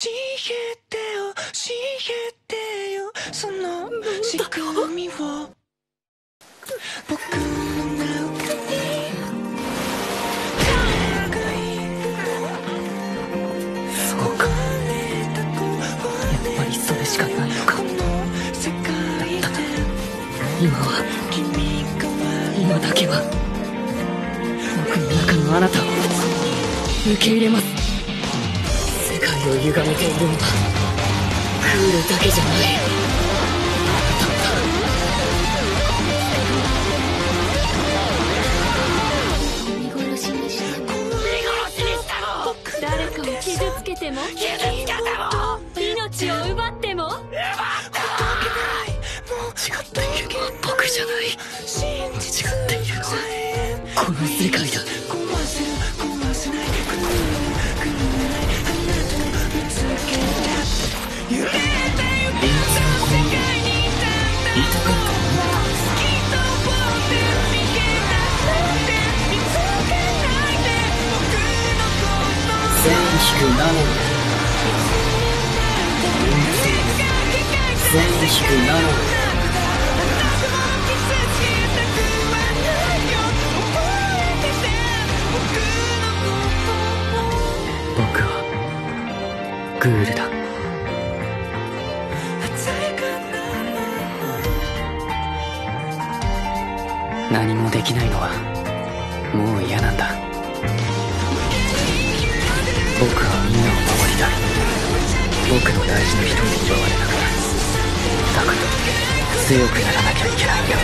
教えてよ教えてよ。その仕組みを。僕の中にそうかやっぱりそれしかない。のかこの世界で。今は。今だけは。僕の中のあなたを受け入れます。界を歪めているのはクールだけじゃない。見殺しにしても誰かを傷つけても？命を奪っても？違っている。のは僕じゃない。違ってい。るのはこの世界だ線引くなの線引くなの僕はグールだ。何もできないのはもう嫌なんだ。た僕の大事な人を奪われながらだから強くならなきゃい。けない。んだ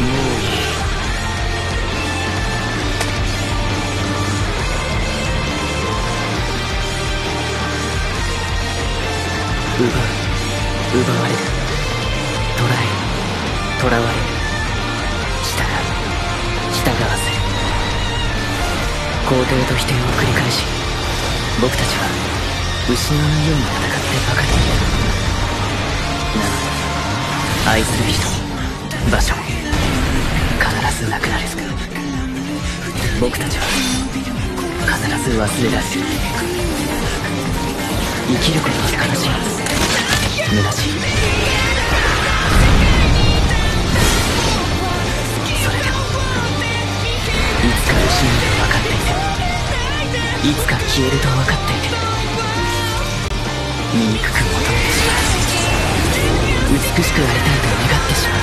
もうい。い。奪う奪われる捕らえる囚われる肯定と否定を繰り返し僕たちは失わないように戦ってばかりなの愛する人場所必ずなくなる。僕たちは必ず忘れられる。生きることは悲しい。虚しいいつか消えると分かっていて醜く求めてしまう。美しくありたいと願ってしまう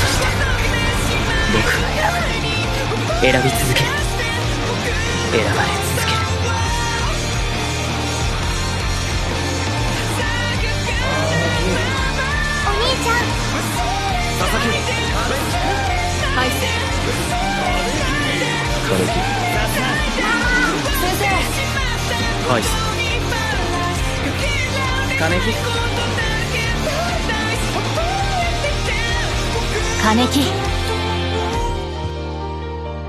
そして僕は選ぶ選び続ける選ばれ続はい。金木。金木。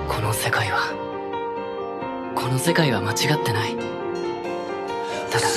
この世界はこの世界は間違ってない。ただ